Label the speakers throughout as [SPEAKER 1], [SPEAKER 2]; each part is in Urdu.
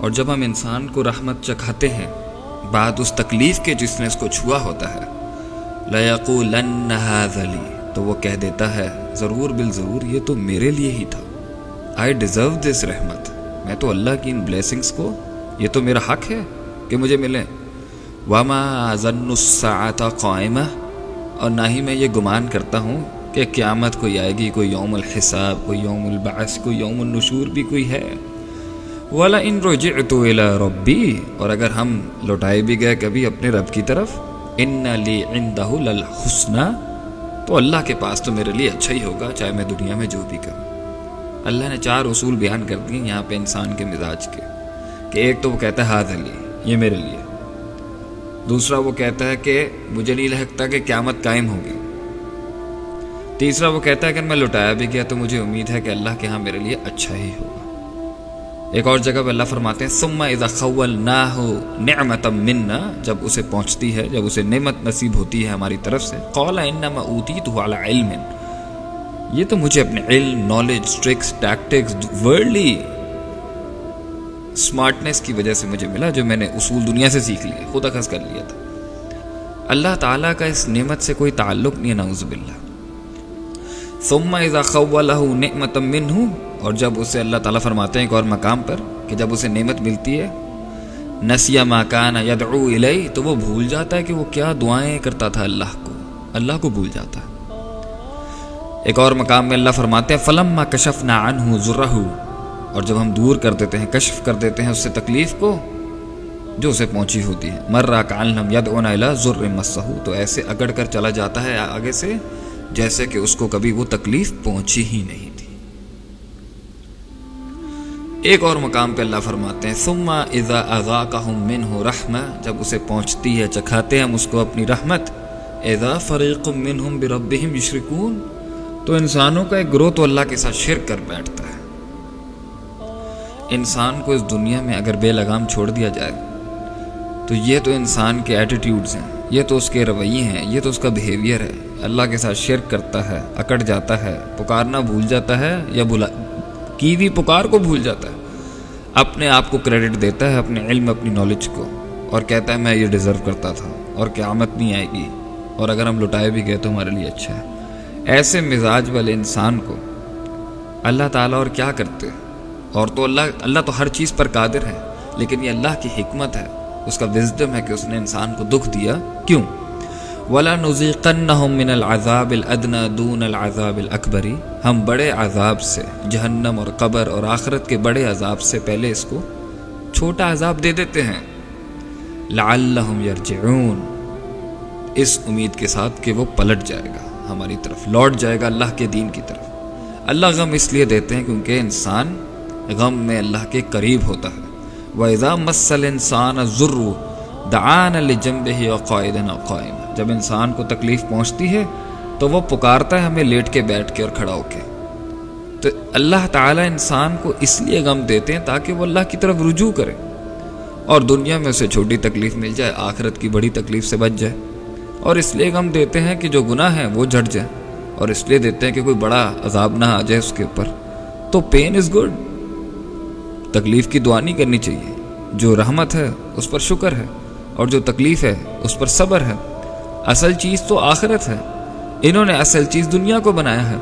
[SPEAKER 1] اور جب ہم انسان کو رحمت چکھاتے ہیں بعد اس تکلیف کے جس نے اس کو چھوا ہوتا ہے۔ لَيَقُولَنَّ هَذَا لِي تو وہ کہہ دیتا ہے، ضرور بالضرور یہ تو میرے لیے ہی تھا۔ آئی ڈیزرو دس رحمت۔ میں تو اللہ کی ان بلیسنگز کو، یہ تو میرا حق ہے کہ مجھے ملیں۔ وَمَا ظَنُّ السَّاعَةَ قَائِمَةً۔ اور نہ ہی میں یہ گمان کرتا ہوں کہ قیامت کوئی آئے گی، کوئی یوم الحساب، کوئی یوم البعث، کوئی یوم النشور بھی کوئی ہے۔ ولا ان رجعت الى ربی، اور اگر ہم لوٹائے بھی گئے کبھی اپنے رب کی طرف، ان لی عندہ للحسنى تو اللہ کے پاس تو میرے لیے اچھا ہی ہوگا، چاہے میں دنیا میں جو بھی کروں۔ اللہ نے چار اصول بیان کر دیے یہاں پہ انسان کے مزاج کے، کہ ایک تو وہ کہتا ہے ہاتھ علی یہ میرے لیے۔ دوسرا وہ کہتا ہے کہ مجھے نہیں لگتا کہ قیامت قائم ہوگی۔ تیسرا وہ کہتا ہے کہ میں لٹایا بھی گیا تو مجھے امید ہے کہ اللہ کے ہاں میرے لیے اچھا ہی ہوگا۔ ایک اور جگہ پہ اللہ فرماتے ہیں، ثم اذا خولناہ نعمتا منا، جب اسے پہنچتی ہے، جب اسے نعمت نصیب ہوتی ہے ہماری طرف سے، قال انما اوتیتہ علی علم۔ یہ تو مجھے اپنے علم knowledge tricks tactics worldly smartness کی وجہ سے مجھے ملا، جو میں نے اصول دنیا سے سیکھ لیا خود اخذ کر لیا تھا۔ اللہ تعالیٰ کا اس نعمت سے کوئی تعلق نہیں ہے، نعوذ باللہ۔ ثم اذا خولہ نعمتا منہ اور جب اسے اللہ تعالیٰ فرماتے ہیں ایک اور مقام پر کہ جب اسے نعمت ملتی ہے نسیا ما کان یدعو الی تو وہ بھول جاتا ہے کہ وہ کیا دعائیں کرتا تھا اللہ کو اللہ کو بھول جاتا ہے۔ ایک اور مقام میں اللہ فرماتے ہیں، فلما کشفنا عنہ ذرہ، اور جب ہم دور کر دیتے ہیں، کشف کر دیتے ہیں اس سے تکلیف کو، جو اسے پہنچی ہوتی ہے۔ مرہ کالم ید اونا ذر مسہو، تو ایسے اگڑ کر چلا جاتا ہے آگے سے، جیسے کہ اس کو کبھی وہ تکلیف پہنچی ہی نہیں۔ ایک اور مقام پہ اللہ فرماتے ہیں ثم اذا اذاقہم منہ رحمہ جب اسے پہنچتی ہے، چکھاتے ہیں ہم اس کو اپنی رحمت اذا فریق منہم بربہم یشرکون تو انسانوں کا ایک گروہ تو اللہ کے ساتھ شرک کر بیٹھتا ہے۔ انسان کو اس دنیا میں اگر بے لگام چھوڑ دیا جائے، تو یہ تو انسان کے ایٹیٹیوڈز ہیں، یہ تو اس کے رویے ہیں، یہ تو اس کا بیہیویئر ہے۔ اللہ کے ساتھ شرک کرتا ہے، اکڑ جاتا ہے، پکارنا بھول جاتا ہے یا بلا کی بھی پکار کو بھول جاتا ہے۔ اپنے آپ کو کریڈٹ دیتا ہے اپنے علم، اپنی نالج کو۔ اور کہتا ہے، میں یہ ڈیزرو کرتا تھا۔ اور قیامت نہیں آئے گی۔ اور اگر ہم لٹائے بھی گئے تو ہمارے لیے اچھا ہے۔ ایسے مزاج والے انسان کو اللہ تعالیٰ اور کیا کرتے؟ اور تو اللہ اللہ تو ہر چیز پر قادر ہے، لیکن یہ اللہ کی حکمت ہے۔ اس کا وزڈم ہے کہ اس نے انسان کو دکھ دیا۔ کیوں؟ ولا نذيقنهم من العذاب الادنى دون العذاب الاکبری ہم بڑے عذاب سے، جہنم اور قبر اور آخرت کے بڑے عذاب سے پہلے اس کو چھوٹا عذاب دے دیتے ہیں۔ لعلهم يرجعون۔ اس امید کے ساتھ کہ وہ پلٹ جائے گا، ہماری طرف لوٹ جائے گا اللہ کے دین کی طرف۔ اللہ غم اس لیے دیتے ہیں کیونکہ انسان غم میں اللہ کے قریب ہوتا ہے۔ وَإِذَا مَسَّ الْإِنسَانَ الظُّرُّ دَعَانَ لِجَنْبِهِ وَقَائِدًا وَقَائِمًا جب انسان کو تکلیف پہنچتی ہے، تو وہ پکارتا ہے ہمیں لیٹ کے بیٹھ کے اور کھڑا ہو کے۔ تو اللہ تعالیٰ انسان کو اس لیے غم دیتے ہیں تاکہ وہ اللہ کی طرف رجوع کرے۔ اور دنیا میں اسے چھوٹی تکلیف مل جائے، آخرت کی بڑی تکلیف سے بچ جائے۔ اور اس لیے غم دیتے ہیں کہ جو گناہ ہیں وہ جھٹ جائیں۔ اور اس لیے دیتے ہیں کہ کوئی بڑا عذاب نہ آ جائے اس کے اوپر۔ تو پین از گڈ تکلیف کی دعا نہیں کرنی چاہیے۔ جو رحمت ہے، اس پر شکر ہے۔ اور جو تکلیف ہے، اس پر صبر ہے۔ اصل چیز تو آخرت ہے۔ انہوں نے اصل چیز دنیا کو بنایا ہے۔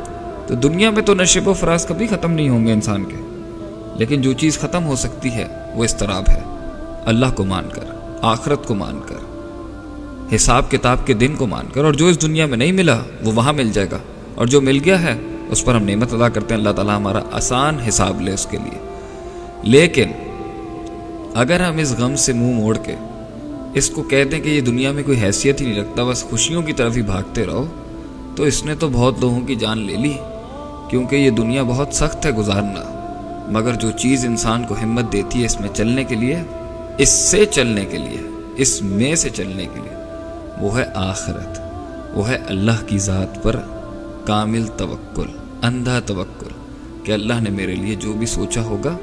[SPEAKER 1] تو دنیا میں تو نشب و فراز کبھی ختم نہیں ہوں گے انسان کے۔ لیکن جو چیز ختم ہو سکتی ہے، وہ استراب ہے۔ اللہ کو مان کر، آخرت کو مان کر۔ حساب کتاب کے دن کو مان کر۔ اور جو اس دنیا میں نہیں ملا، وہ وہاں مل جائے گا۔ اور جو مل گیا ہے، اس پر ہم نعمت ادا کرتے ہیں۔ اللہ تعالیٰ ہمارا آسان حساب لے اس کے لیے۔ لیکن اگر ہم اس غم سے منہ موڑ کے اس کو کہہ دیں کہ یہ دنیا میں کوئی حیثیت ہی نہیں رکھتا، بس خوشیوں کی طرف ہی بھاگتے رہو۔ تو اس نے تو بہت لوگوں کی جان لے لی، کیونکہ یہ دنیا بہت سخت ہے گزارنا۔ مگر جو چیز انسان کو ہمت دیتی ہے اس میں چلنے کے لیے، اس سے چلنے کے لیے، اس میں سے چلنے کے لیے، وہ ہے آخرت۔ وہ ہے اللہ کی ذات پر کامل توکل، اندھا توکل، کہ اللہ نے میرے لیے جو بھی سوچا ہوگا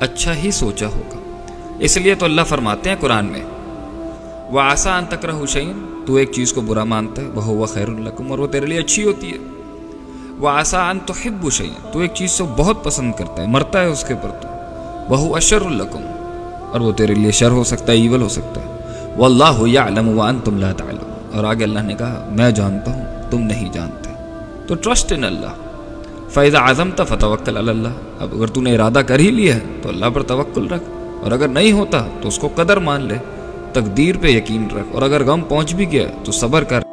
[SPEAKER 1] اچھا ہی سوچا ہوگا۔ اس لیے تو اللہ فرماتے ہیں قرآن میں وہ آسا ان تک حسین تو ایک چیز کو برا مانتا ہے وہ وہ خیر القم اور وہ تیرے لیے اچھی ہوتی ہے وہ آسا ان تو حب حسین تو ایک چیز سے بہت پسند کرتا ہے مرتا ہے اس کے پر تو وہ اشر القم اور وہ تیرے لیے شر ہو سکتا ہے ایول ہو سکتا ہے واللہ یعلم وانتم لا تعلم اور آگے اللہ نے کہا میں جانتا ہوں تم نہیں جانتے تو ٹرسٹ ان اللہ فیض اعظم تھا فتوکل اللہ اب اگر تو نے ارادہ کر ہی لیا ہے تو اللہ پر توکل رکھ اور اگر نہیں ہوتا تو اس کو قدر مان لے تقدیر پہ یقین رکھ اور اگر غم پہنچ بھی گیا تو صبر کر۔